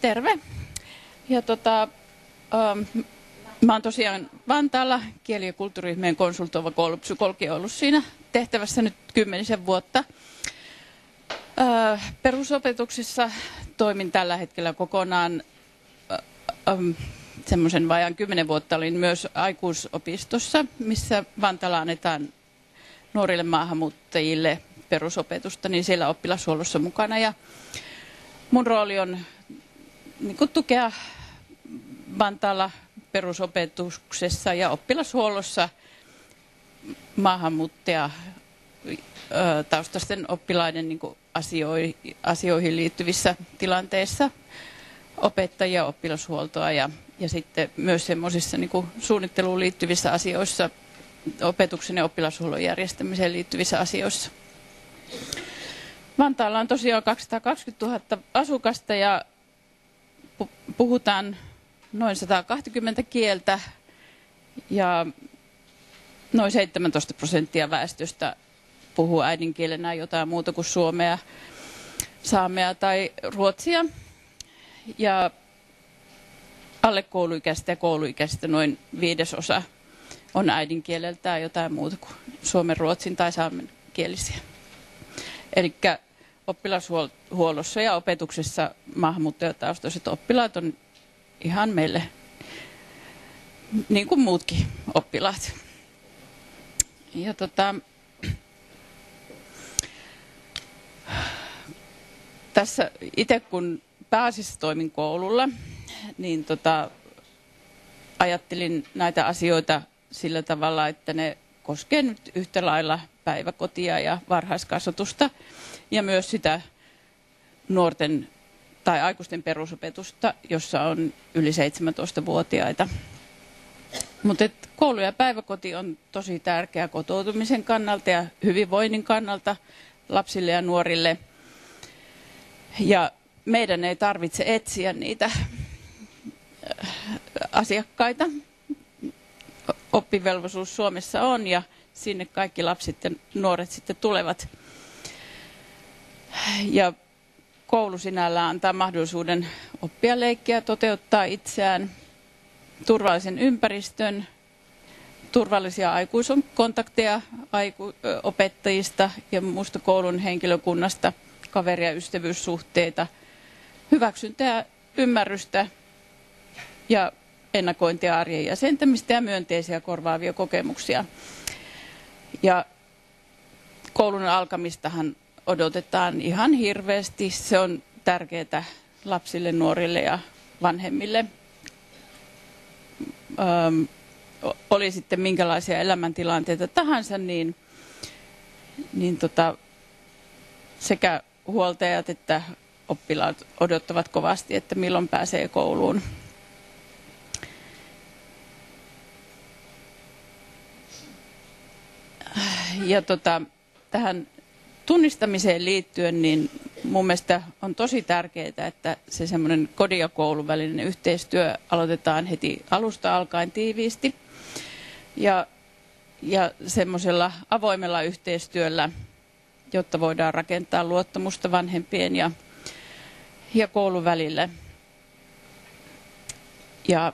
Terve. Ja tota, ähm, mä oon tosiaan Vantaalla kieli- ja kulttuuriryhmien konsultoiva koulupsykologi ollut siinä tehtävässä nyt kymmenisen vuotta. Äh, perusopetuksessa toimin tällä hetkellä kokonaan äh, ähm, semmoisen vajaan kymmenen vuotta olin myös aikuisopistossa, missä Vantaalla annetaan nuorille maahanmuuttajille perusopetusta, niin siellä oppilashuollossa mukana. Ja mun rooli on niin kuin tukea Vantaalla perusopetuksessa ja oppilashuollossa maahanmuuttaja taustaisten oppilaiden niin asioihin liittyvissä tilanteissa opettajia, oppilashuoltoa ja, ja sitten myös semmoisissa niin suunnitteluun liittyvissä asioissa, opetuksen ja oppilashuollon järjestämiseen liittyvissä asioissa. Vantaalla on tosiaan 220 000 asukasta ja puhutaan noin 120 kieltä ja noin 17 prosenttia väestöstä puhuu äidinkielenä jotain muuta kuin suomea, saamea tai ruotsia. Ja alle kouluikäistä ja kouluikäistä noin viidesosa on äidinkieleltään jotain muuta kuin suomen, ruotsin tai saamenkielisiä. Eli oppilashuollossa ja opetuksessa maahanmuuttajataustaiset oppilaat on ihan meille niin kuin muutkin oppilaat. Ja tota, tässä itse kun pääasiassa toimin koululla, niin tota, ajattelin näitä asioita sillä tavalla, että ne koskee nyt yhtä lailla päiväkotia ja varhaiskasvatusta ja myös sitä nuorten tai aikuisten perusopetusta, jossa on yli 17-vuotiaita. Mutta koulu ja päiväkoti on tosi tärkeä kotoutumisen kannalta ja hyvinvoinnin kannalta lapsille ja nuorille. Ja meidän ei tarvitse etsiä niitä äh, asiakkaita. Oppivelvollisuus Suomessa on ja sinne kaikki lapset ja nuoret sitten tulevat. Ja koulu sinällään antaa mahdollisuuden oppia leikkiä, toteuttaa itseään, turvallisen ympäristön, turvallisia aikuiskontakteja aiku- opettajista ja muusta koulun henkilökunnasta, kaveri- ja ystävyyssuhteita, hyväksyntää, ymmärrystä ja ennakointia arjen jäsentämistä ja myönteisiä korvaavia kokemuksia. Ja koulun alkamistahan odotetaan ihan hirveästi. Se on tärkeää lapsille, nuorille ja vanhemmille. Öm, oli sitten minkälaisia elämäntilanteita tahansa, niin, niin tota, sekä huoltajat että oppilaat odottavat kovasti, että milloin pääsee kouluun. Ja tota, tähän tunnistamiseen liittyen, niin mun mielestä on tosi tärkeää, että se semmoinen kodin ja koulun välinen yhteistyö aloitetaan heti alusta alkaen tiiviisti. Ja, ja semmoisella avoimella yhteistyöllä, jotta voidaan rakentaa luottamusta vanhempien ja, ja koulun välille. Ja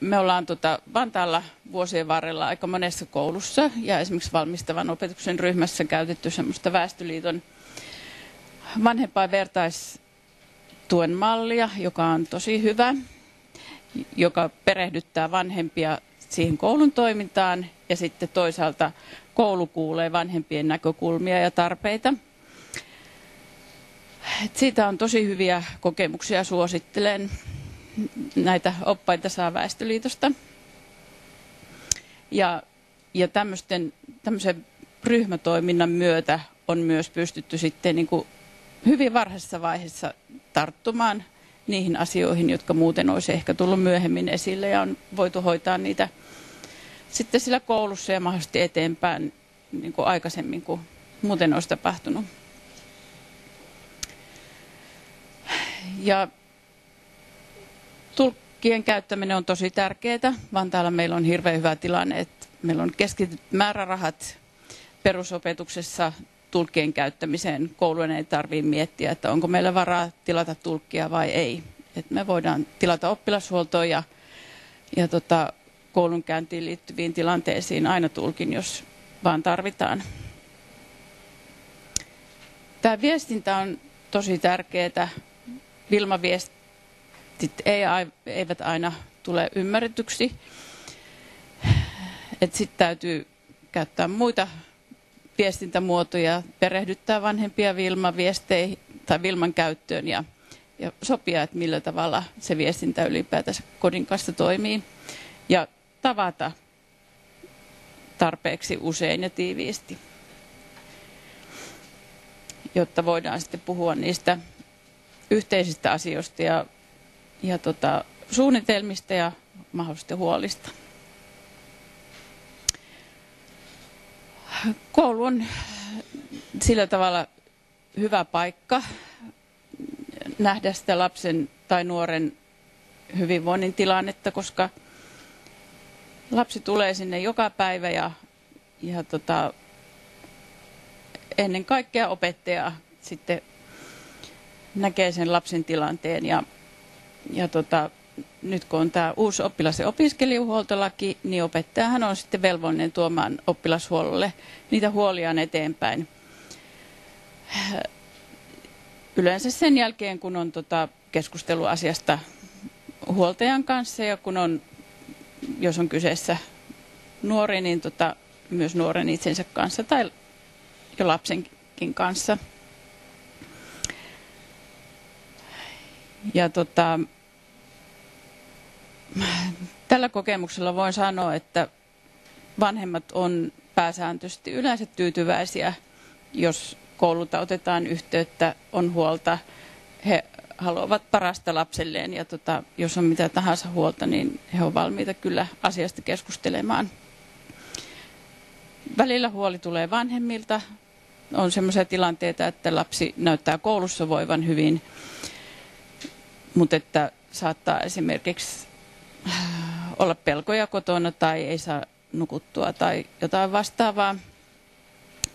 me ollaan tota Vantaalla vuosien varrella aika monessa koulussa ja esimerkiksi valmistavan opetuksen ryhmässä käytetty semmoista Väestöliiton vanhempain vertaistuen mallia, joka on tosi hyvä, joka perehdyttää vanhempia siihen koulun toimintaan ja sitten toisaalta koulu kuulee vanhempien näkökulmia ja tarpeita. Et siitä on tosi hyviä kokemuksia, suosittelen näitä oppaita saa Väestöliitosta. Ja, ja tämmöisen ryhmätoiminnan myötä on myös pystytty sitten niin kuin hyvin varhaisessa vaiheessa tarttumaan niihin asioihin, jotka muuten olisi ehkä tullut myöhemmin esille ja on voitu hoitaa niitä sitten sillä koulussa ja mahdollisesti eteenpäin niin kuin aikaisemmin kuin muuten olisi tapahtunut. Ja Tulkkien käyttäminen on tosi tärkeää. Vantaalla meillä on hirveän hyvä tilanne, että meillä on keskityt määrärahat perusopetuksessa tulkkien käyttämiseen. Koulujen ei tarvitse miettiä, että onko meillä varaa tilata tulkkia vai ei. että me voidaan tilata oppilashuoltoa ja, ja tota, koulunkäyntiin liittyviin tilanteisiin aina tulkin, jos vaan tarvitaan. Tämä viestintä on tosi tärkeää. Vilmaviestit eivät aina tule ymmärretyksi. Sitten täytyy käyttää muita viestintämuotoja, perehdyttää vanhempia Vilma-viesteihin tai Vilman käyttöön ja, ja sopia, että millä tavalla se viestintä ylipäätänsä kodin kanssa toimii. Ja tavata tarpeeksi usein ja tiiviisti, jotta voidaan sitten puhua niistä yhteisistä asioista ja, ja tota, suunnitelmista ja mahdollisista huolista. Koulu on sillä tavalla hyvä paikka nähdä sitä lapsen tai nuoren hyvinvoinnin tilannetta, koska lapsi tulee sinne joka päivä ja, ja tota, ennen kaikkea opettaja sitten näkee sen lapsen tilanteen ja, ja tota, nyt kun on tämä uusi oppilas- ja opiskelijahuoltolaki, niin opettajahan on sitten velvollinen tuomaan oppilashuollolle niitä huoliaan eteenpäin. Yleensä sen jälkeen, kun on tota keskustelu asiasta huoltajan kanssa ja kun on, jos on kyseessä nuori, niin tota, myös nuoren itsensä kanssa tai jo lapsenkin kanssa. Ja tota, tällä kokemuksella voin sanoa, että vanhemmat on pääsääntöisesti yleensä tyytyväisiä, jos koululta otetaan yhteyttä, on huolta. He haluavat parasta lapselleen ja tota, jos on mitä tahansa huolta, niin he ovat valmiita kyllä asiasta keskustelemaan. Välillä huoli tulee vanhemmilta. On sellaisia tilanteita, että lapsi näyttää koulussa voivan hyvin, mutta että saattaa esimerkiksi olla pelkoja kotona tai ei saa nukuttua tai jotain vastaavaa,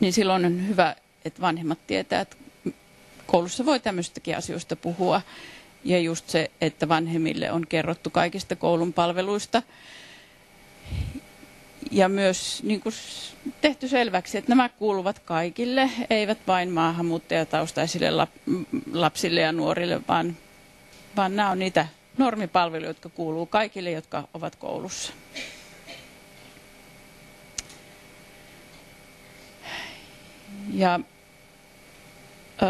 niin silloin on hyvä, että vanhemmat tietää, että koulussa voi tämmöistäkin asioista puhua. Ja just se, että vanhemmille on kerrottu kaikista koulun palveluista. Ja myös niin kuin tehty selväksi, että nämä kuuluvat kaikille, eivät vain maahanmuuttajataustaisille lapsille ja nuorille, vaan, vaan nämä on niitä normipalveluja, jotka kuuluu kaikille, jotka ovat koulussa. Ja ö,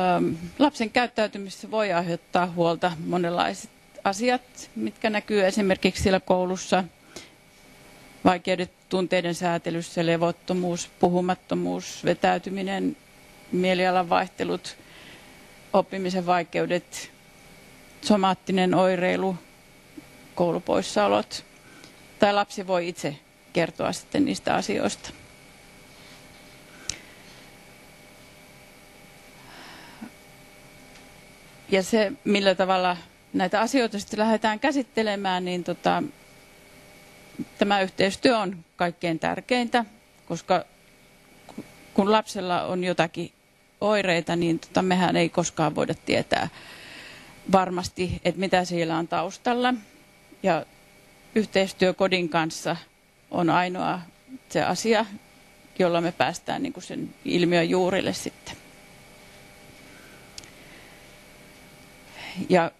lapsen käyttäytymisessä voi aiheuttaa huolta monenlaiset asiat, mitkä näkyy esimerkiksi siellä koulussa. Vaikeudet tunteiden säätelyssä, levottomuus, puhumattomuus, vetäytyminen, mielialan vaihtelut, oppimisen vaikeudet, somaattinen oireilu, koulupoissaolot. Tai lapsi voi itse kertoa sitten niistä asioista. Ja se, millä tavalla näitä asioita sitten lähdetään käsittelemään, niin tota, tämä yhteistyö on kaikkein tärkeintä, koska kun lapsella on jotakin oireita, niin tota, mehän ei koskaan voida tietää, varmasti, että mitä siellä on taustalla. Ja yhteistyö kodin kanssa on ainoa se asia, jolla me päästään niin sen ilmiön juurille sitten. Ja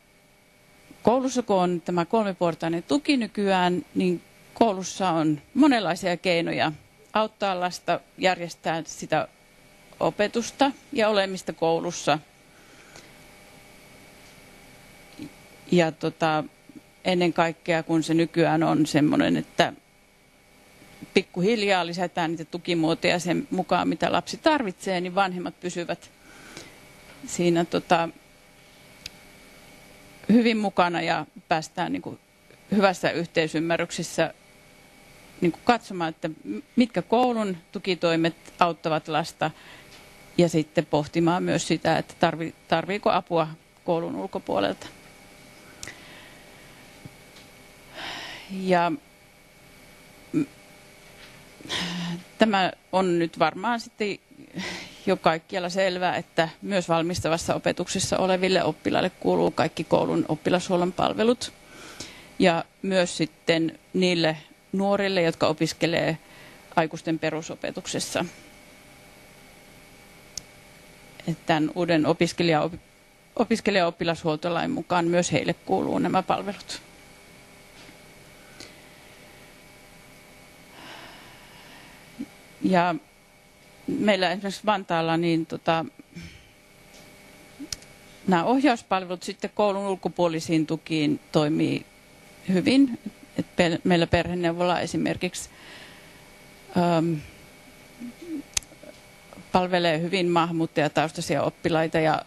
koulussa, kun on tämä kolmiportainen tuki nykyään, niin koulussa on monenlaisia keinoja auttaa lasta järjestää sitä opetusta ja olemista koulussa – ja tota, ennen kaikkea kun se nykyään on semmoinen, että pikkuhiljaa lisätään niitä tukimuotoja sen mukaan, mitä lapsi tarvitsee, niin vanhemmat pysyvät siinä tota, hyvin mukana ja päästään niin kuin hyvässä yhteisymmärryksessä niin kuin katsomaan, että mitkä koulun tukitoimet auttavat lasta ja sitten pohtimaan myös sitä, että tarvi, tarviiko apua koulun ulkopuolelta. Ja tämä on nyt varmaan sitten jo kaikkialla selvää, että myös valmistavassa opetuksessa oleville oppilaille kuuluu kaikki koulun oppilashuollon palvelut. Ja myös sitten niille nuorille, jotka opiskelee aikuisten perusopetuksessa. Tämän uuden opiskelija, opiskelijaoppilashuoltolain mukaan myös heille kuuluu nämä palvelut. Ja meillä esimerkiksi Vantaalla niin tota, nämä ohjauspalvelut sitten koulun ulkopuolisiin tukiin toimii hyvin. Et meillä perheneuvola esimerkiksi äm, palvelee hyvin maahanmuuttajataustaisia oppilaita ja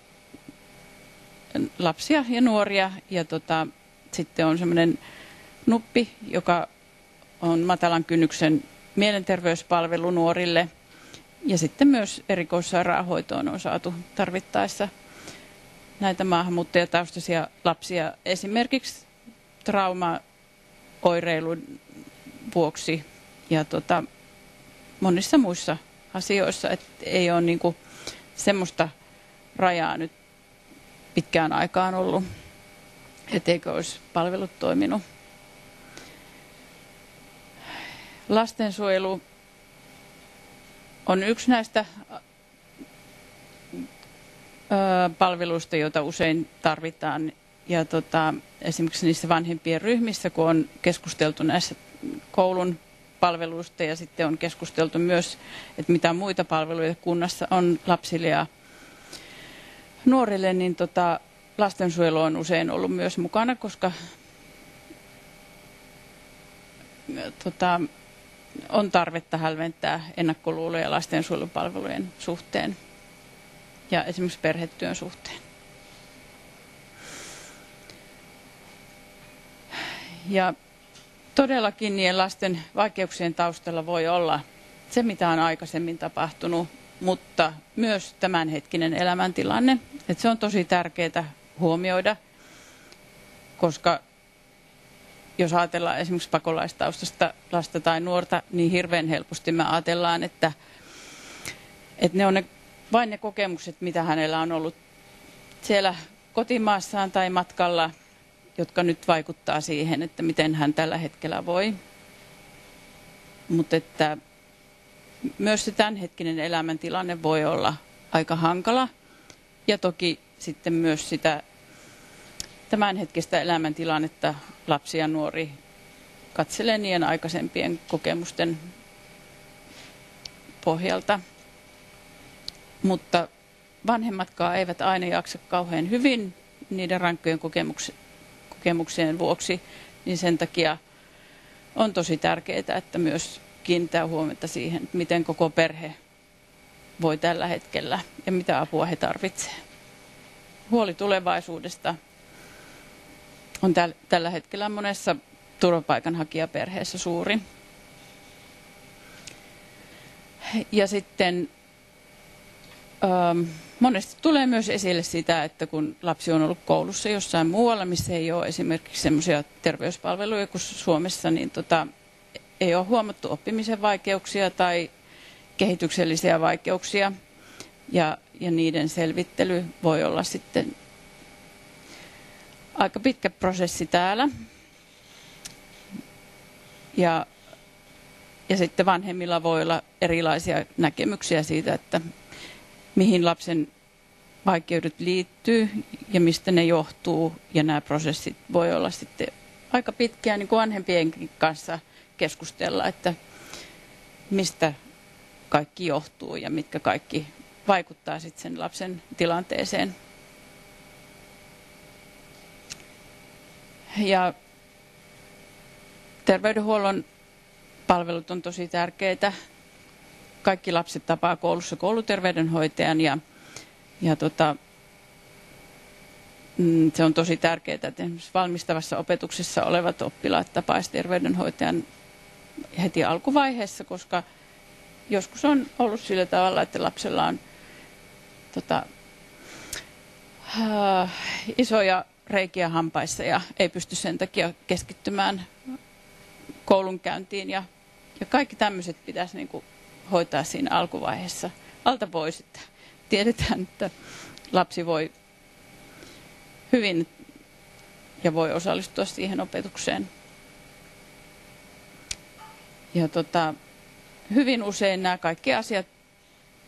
lapsia ja nuoria. Ja tota, sitten on semmoinen nuppi, joka on matalan kynnyksen mielenterveyspalvelu nuorille. Ja sitten myös erikoissairaanhoitoon on saatu tarvittaessa näitä maahanmuuttajataustaisia lapsia esimerkiksi traumaoireilun vuoksi ja tota, monissa muissa asioissa, että ei ole niinku semmoista rajaa nyt pitkään aikaan ollut, etteikö olisi palvelut toiminut. Lastensuojelu on yksi näistä palveluista, joita usein tarvitaan. Ja tota, esimerkiksi niissä vanhempien ryhmissä, kun on keskusteltu näissä koulun palveluista ja sitten on keskusteltu myös, että mitä muita palveluja kunnassa on lapsille ja nuorille, niin tota, lastensuojelu on usein ollut myös mukana, koska tota, on tarvetta hälventää ennakkoluuloja lastensuojelupalvelujen suhteen ja esimerkiksi perhetyön suhteen. Ja todellakin niiden lasten vaikeuksien taustalla voi olla se, mitä on aikaisemmin tapahtunut, mutta myös tämänhetkinen elämäntilanne. Että se on tosi tärkeää huomioida, koska jos ajatellaan esimerkiksi pakolaistaustasta lasta tai nuorta, niin hirveän helposti me ajatellaan, että, että ne on ne, vain ne kokemukset, mitä hänellä on ollut siellä kotimaassaan tai matkalla, jotka nyt vaikuttaa siihen, että miten hän tällä hetkellä voi. Mutta että myös se tämänhetkinen elämäntilanne voi olla aika hankala. Ja toki sitten myös sitä tämänhetkistä elämäntilannetta lapsi ja nuori katselee niiden aikaisempien kokemusten pohjalta. Mutta vanhemmatkaan eivät aina jaksa kauhean hyvin niiden rankkojen kokemuksien vuoksi, niin sen takia on tosi tärkeää, että myös kiinnittää huomiota siihen, miten koko perhe voi tällä hetkellä ja mitä apua he tarvitsevat. Huoli tulevaisuudesta on täl, tällä hetkellä monessa turvapaikanhakijaperheessä suuri. Ja sitten ähm, monesti tulee myös esille sitä, että kun lapsi on ollut koulussa jossain muualla, missä ei ole esimerkiksi semmoisia terveyspalveluja kuin Suomessa, niin tota, ei ole huomattu oppimisen vaikeuksia tai kehityksellisiä vaikeuksia. Ja, ja niiden selvittely voi olla sitten aika pitkä prosessi täällä. Ja, ja sitten vanhemmilla voi olla erilaisia näkemyksiä siitä, että mihin lapsen vaikeudet liittyy ja mistä ne johtuu. Ja nämä prosessit voi olla sitten aika pitkiä niin kuin vanhempienkin kanssa keskustella, että mistä kaikki johtuu ja mitkä kaikki vaikuttaa sitten sen lapsen tilanteeseen. Ja terveydenhuollon palvelut on tosi tärkeitä. Kaikki lapset tapaa koulussa kouluterveydenhoitajan ja, ja tota, mm, se on tosi tärkeää, että valmistavassa opetuksessa olevat oppilaat tapaisivat terveydenhoitajan heti alkuvaiheessa, koska joskus on ollut sillä tavalla, että lapsella on tota, äh, isoja reikiä hampaissa ja ei pysty sen takia keskittymään koulunkäyntiin. Ja, ja kaikki tämmöiset pitäisi niin kuin hoitaa siinä alkuvaiheessa alta pois. Että tiedetään, että lapsi voi hyvin ja voi osallistua siihen opetukseen. Ja tota, hyvin usein nämä kaikki asiat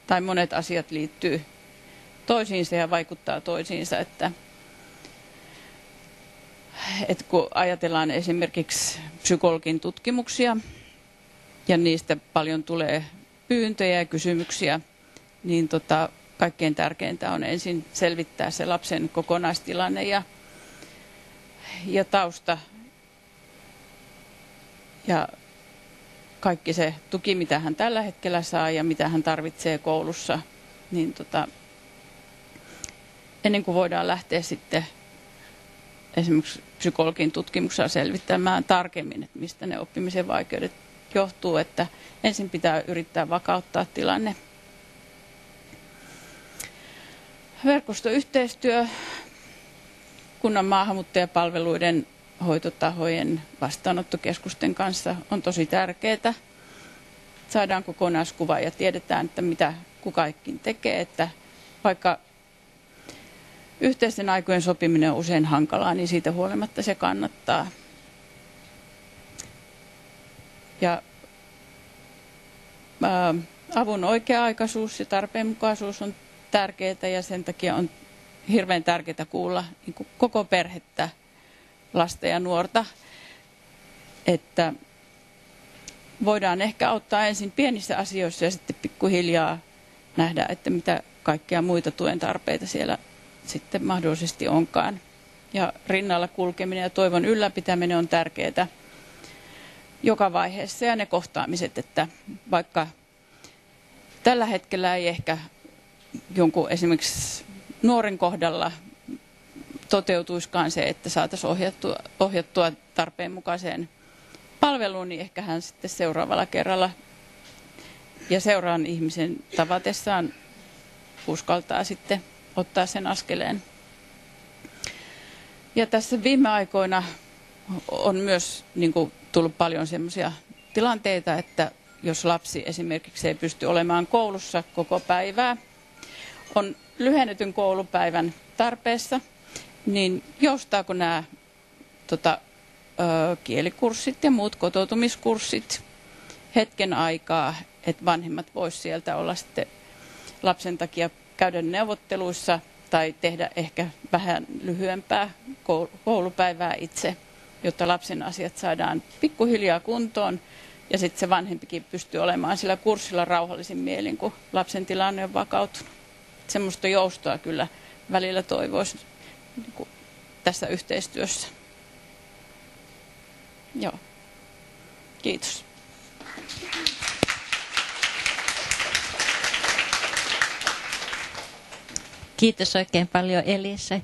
tai monet asiat liittyy toisiinsa ja vaikuttaa toisiinsa, että, että kun ajatellaan esimerkiksi psykologin tutkimuksia ja niistä paljon tulee pyyntöjä ja kysymyksiä, niin tota, kaikkein tärkeintä on ensin selvittää se lapsen kokonaistilanne ja, ja tausta. Ja kaikki se tuki, mitä hän tällä hetkellä saa ja mitä hän tarvitsee koulussa, niin tota, ennen kuin voidaan lähteä sitten esimerkiksi psykologin tutkimuksella selvittämään tarkemmin, että mistä ne oppimisen vaikeudet johtuu, että ensin pitää yrittää vakauttaa tilanne. Verkostoyhteistyö kunnan maahanmuuttajapalveluiden hoitotahojen vastaanottokeskusten kanssa on tosi tärkeää. Saadaan kokonaiskuva ja tiedetään, että mitä kukakin tekee, että vaikka yhteisten aikojen sopiminen on usein hankalaa, niin siitä huolimatta se kannattaa. Ja ää, avun oikea-aikaisuus ja tarpeenmukaisuus on tärkeää ja sen takia on hirveän tärkeää kuulla niin koko perhettä – lasta ja nuorta, että voidaan ehkä auttaa ensin pienissä asioissa ja sitten pikkuhiljaa nähdä, että mitä kaikkia muita tuen tarpeita siellä sitten mahdollisesti onkaan. Ja rinnalla kulkeminen ja toivon ylläpitäminen on tärkeää joka vaiheessa ja ne kohtaamiset, että vaikka tällä hetkellä ei ehkä jonkun esimerkiksi nuoren kohdalla toteutuiskaan se, että saataisiin ohjattua, ohjattua tarpeen mukaiseen palveluun, niin ehkä hän sitten seuraavalla kerralla ja seuraan ihmisen tavatessaan uskaltaa sitten ottaa sen askeleen. Ja tässä viime aikoina on myös niin kuin, tullut paljon sellaisia tilanteita, että jos lapsi esimerkiksi ei pysty olemaan koulussa koko päivää, on lyhennetyn koulupäivän tarpeessa – niin joustaako nämä tota, ö, kielikurssit ja muut kotoutumiskurssit hetken aikaa, että vanhemmat voisivat sieltä olla sitten lapsen takia käydä neuvotteluissa tai tehdä ehkä vähän lyhyempää koulupäivää itse, jotta lapsen asiat saadaan pikkuhiljaa kuntoon ja sitten se vanhempikin pystyy olemaan sillä kurssilla rauhallisin mielin, kun lapsen tilanne on vakautunut. Semmoista joustoa kyllä välillä toivoisi niin kuin, tässä yhteistyössä. Joo. Kiitos. Kiitos oikein paljon Elise.